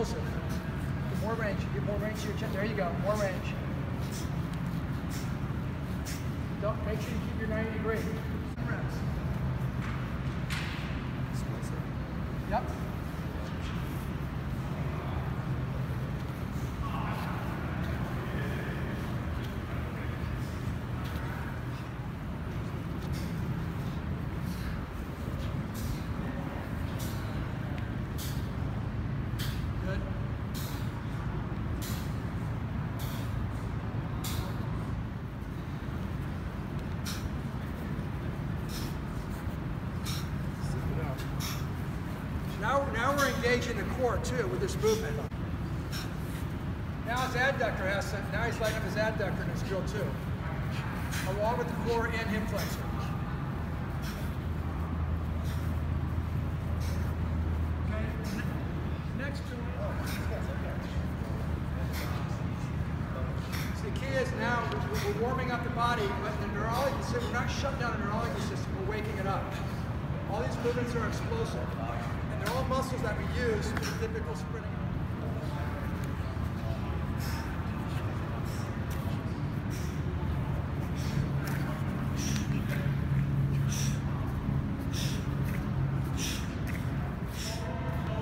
explosive. Get more range. Get more range to your chest. There you go. More range. Don't make sure you keep your 90 degree. Reps. Yep. Good. Now, now we're engaging the core too with this movement. Now his adductor has to, now he's lighting up his adductor in his drill too. Along with the core and hip flexor. Okay, ne- next to So the key is now we're- warming up the body, but the neurology system, we're not shutting down the neurology system, we're waking it up. All these movements are explosive, they're all muscles that we use for typical sprinting.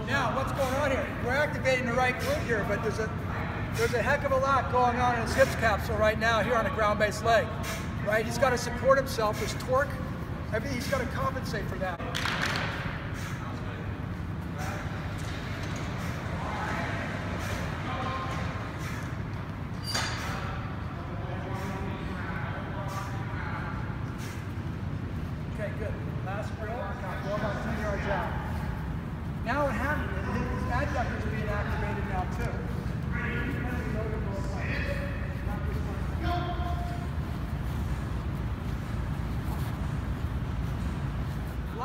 Now, what's going on here? We're activating the right glute here, but there's a there's a heck of a lot going on in his hips capsule right now here on a ground-based leg. Right? He's got to support himself. His torque, everything. He's got to compensate for that. Good. Last drill. About 10 yards out. Now what happened is his adductor is being activated now too.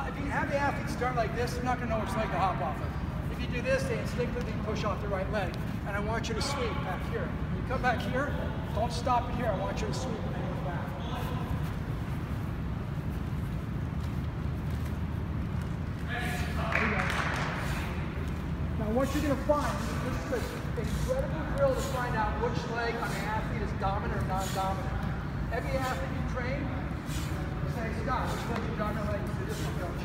If you have the athlete start like this, they're not going to know which leg to hop off of. If you do this, they instinctively push off the right leg. And I want you to sweep back here. When you come back here, don't stop it here. I want you to sweep and then go back. There you go. Now what you're going to find, this is an incredible drill to find out which leg on the athlete is dominant or non-dominant. Every athlete you train, say, Scott, which leg is dominant leg? You say, this one, coach.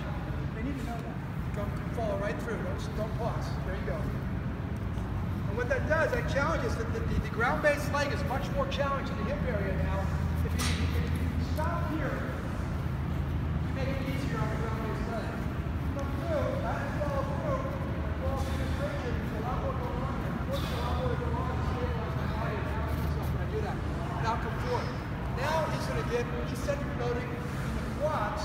They need to know that. Come follow right through. Don't, don't pause. There you go. And what that does, that challenges the, the, the ground-based leg is much more challenging the hip area now. If you, if you stop here, you make it easier on the ground-based leg. Come through, as you follow through, follow through the stretching, there's a lot more going on there. Unfortunately, a lot more going on to stabilize my body and balance myself when I Now he's going to get eccentric loading in the quads